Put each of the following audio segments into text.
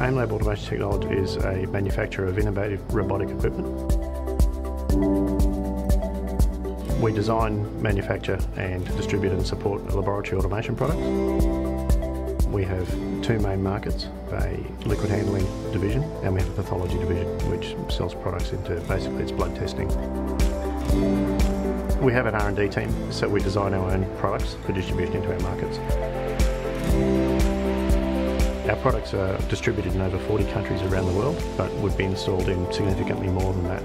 AIMLab Automation Technology is a manufacturer of innovative robotic equipment. We design, manufacture and distribute and support laboratory automation products. We have two main markets, a liquid handling division and we have a pathology division which sells products into basically its blood testing. We have an R&D team so we design our own products for distribution into our markets. Products are distributed in over 40 countries around the world, but would be installed in significantly more than that.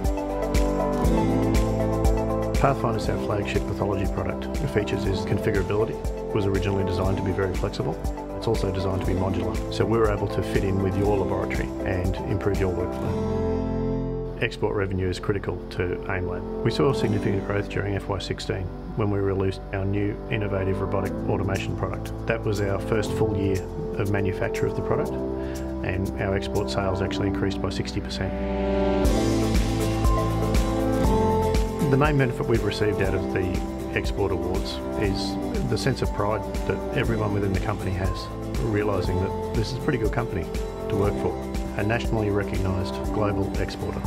Pathfinder is our flagship pathology product. The features is configurability. It was originally designed to be very flexible. It's also designed to be modular, so we were able to fit in with your laboratory and improve your workflow. Export revenue is critical to AIMLab. We saw significant growth during FY16 when we released our new innovative robotic automation product. That was our first full year of manufacture of the product and our export sales actually increased by 60%. The main benefit we've received out of the export awards is the sense of pride that everyone within the company has, realising that this is a pretty good company to work for, a nationally recognised global exporter.